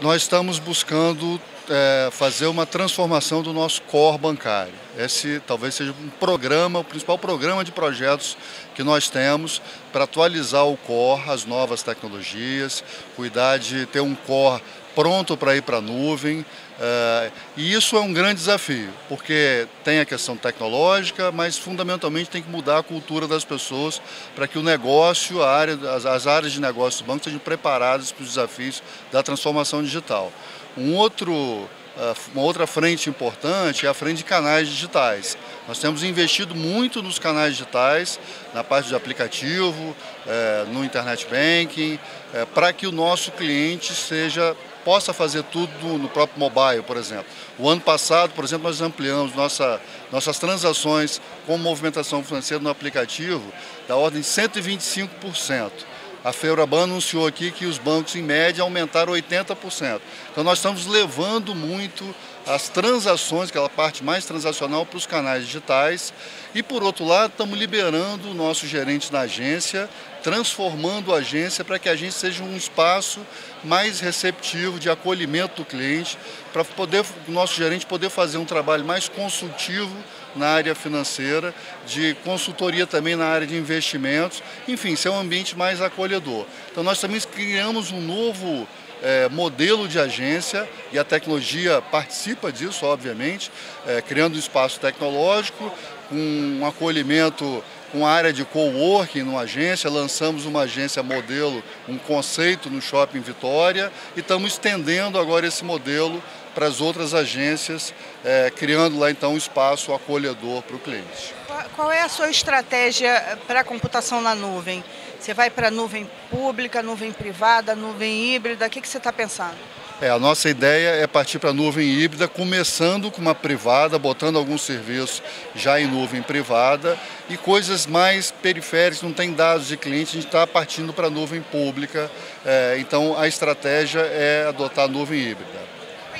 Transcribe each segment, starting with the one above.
Nós estamos buscando é, fazer uma transformação do nosso core bancário. Esse talvez seja um programa, o principal programa de projetos que nós temos para atualizar o core, as novas tecnologias, cuidar de ter um core pronto para ir para a nuvem. Uh, e isso é um grande desafio, porque tem a questão tecnológica, mas fundamentalmente tem que mudar a cultura das pessoas para que o negócio, a área, as, as áreas de negócio do banco estejam preparadas para os desafios da transformação digital. Um outro uma outra frente importante é a frente de canais digitais. Nós temos investido muito nos canais digitais, na parte de aplicativo, é, no internet banking, é, para que o nosso cliente seja possa fazer tudo no próprio mobile, por exemplo. O ano passado, por exemplo, nós ampliamos nossa, nossas transações com movimentação financeira no aplicativo da ordem de 125%. A Feuraban anunciou aqui que os bancos, em média, aumentaram 80%. Então, nós estamos levando muito as transações, aquela parte mais transacional, para os canais digitais. E, por outro lado, estamos liberando o nosso gerente na agência, transformando a agência para que a agência seja um espaço mais receptivo de acolhimento do cliente, para poder o nosso gerente poder fazer um trabalho mais consultivo na área financeira, de consultoria também na área de investimentos, enfim, ser um ambiente mais acolhedor. Então nós também criamos um novo é, modelo de agência e a tecnologia participa disso, obviamente, é, criando um espaço tecnológico, com um acolhimento com a área de coworking numa agência, lançamos uma agência modelo, um conceito no Shopping Vitória e estamos estendendo agora esse modelo para as outras agências, é, criando lá então um espaço acolhedor para o cliente. Qual é a sua estratégia para a computação na nuvem? Você vai para a nuvem pública, nuvem privada, nuvem híbrida? O que, que você está pensando? É, a nossa ideia é partir para a nuvem híbrida, começando com uma privada, botando alguns serviços já em nuvem privada e coisas mais periféricas, não tem dados de cliente, a gente está partindo para a nuvem pública. É, então a estratégia é adotar a nuvem híbrida.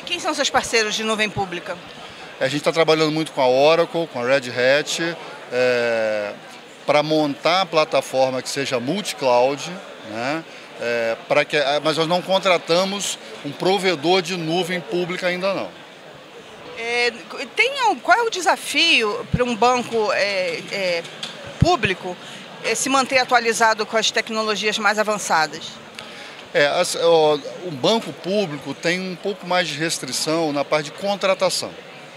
Quem são seus parceiros de nuvem pública? A gente está trabalhando muito com a Oracle, com a Red Hat, é, para montar a plataforma que seja multi-cloud, né? É, para que, é, mas nós não contratamos um provedor de nuvem pública ainda não. É, tem, qual é o desafio para um banco é, é público se manter atualizado com as tecnologias mais avançadas? É, as, ó, o banco público tem um pouco mais de restrição na parte de contratação.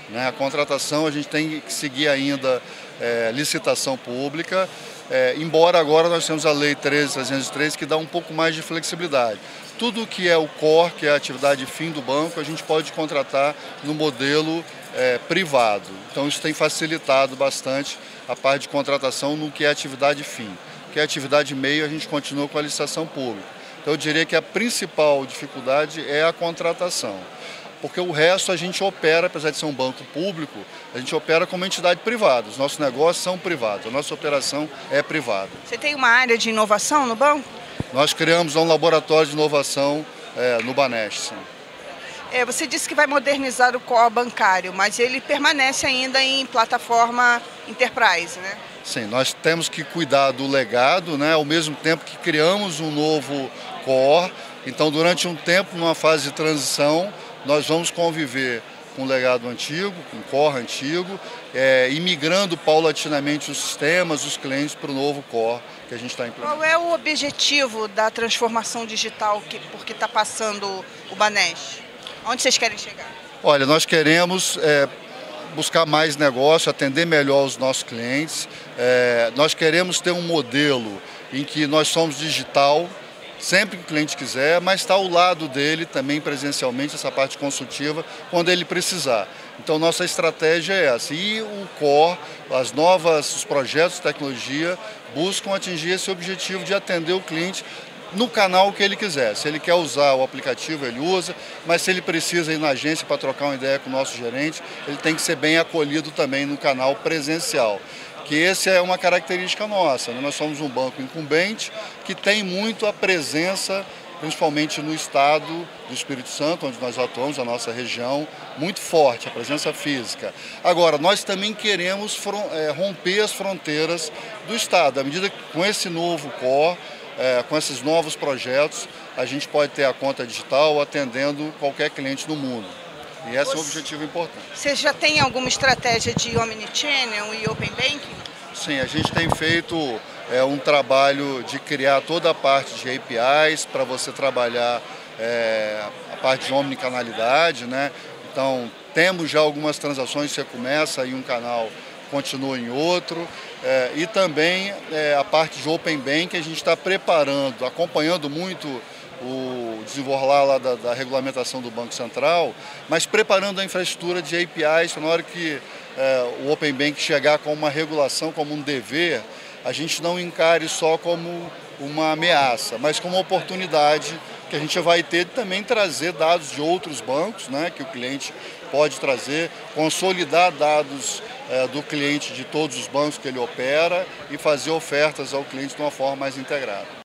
Né? A contratação a gente tem que seguir ainda é, licitação pública, é, embora agora nós temos a Lei 13.303 que dá um pouco mais de flexibilidade. Tudo que é o core, que é a atividade fim do banco, a gente pode contratar no modelo é, privado. Então isso tem facilitado bastante a parte de contratação no que é atividade fim. Que é atividade meio, a gente continua com a licitação pública. Então eu diria que a principal dificuldade é a contratação porque o resto a gente opera, apesar de ser um banco público, a gente opera como entidade privada. Os nossos negócios são privados, a nossa operação é privada. Você tem uma área de inovação no banco? Nós criamos um laboratório de inovação é, no Banest. É, você disse que vai modernizar o core bancário, mas ele permanece ainda em plataforma enterprise, né? Sim, nós temos que cuidar do legado, né? ao mesmo tempo que criamos um novo core. Então, durante um tempo, numa fase de transição, nós vamos conviver com o legado antigo, com o core antigo, é, e migrando paulatinamente os sistemas, os clientes para o novo core que a gente está implementando. Qual é o objetivo da transformação digital que, porque está passando o Banesh? Onde vocês querem chegar? Olha, nós queremos é, buscar mais negócio, atender melhor os nossos clientes. É, nós queremos ter um modelo em que nós somos digital, sempre que o cliente quiser, mas está ao lado dele também presencialmente, essa parte consultiva, quando ele precisar. Então nossa estratégia é essa. E o core, as novas, os projetos de tecnologia buscam atingir esse objetivo de atender o cliente no canal que ele quiser. Se ele quer usar o aplicativo, ele usa, mas se ele precisa ir na agência para trocar uma ideia com o nosso gerente, ele tem que ser bem acolhido também no canal presencial que essa é uma característica nossa. Né? Nós somos um banco incumbente que tem muito a presença, principalmente no estado do Espírito Santo, onde nós atuamos, a nossa região, muito forte, a presença física. Agora, nós também queremos é, romper as fronteiras do estado, à medida que com esse novo COR, é, com esses novos projetos, a gente pode ter a conta digital atendendo qualquer cliente no mundo. E esse Você, é um objetivo importante. Você já tem alguma estratégia de Omnichannel e Open Banking? Sim, a gente tem feito é, um trabalho de criar toda a parte de APIs para você trabalhar é, a parte de omnicanalidade, né? Então, temos já algumas transações, você começa em um canal, continua em outro. É, e também é, a parte de Open Bank, a gente está preparando, acompanhando muito o desenrolar lá da, da, regulamentação do Banco Central, mas preparando a infraestrutura de APIs na hora que é, o Open Bank chegar com uma regulação, como um dever, a gente não encare só como uma ameaça, mas como uma oportunidade que a gente vai ter de também trazer dados de outros bancos, né, que o cliente pode trazer, consolidar dados é, do cliente de todos os bancos que ele opera e fazer ofertas ao cliente de uma forma mais integrada.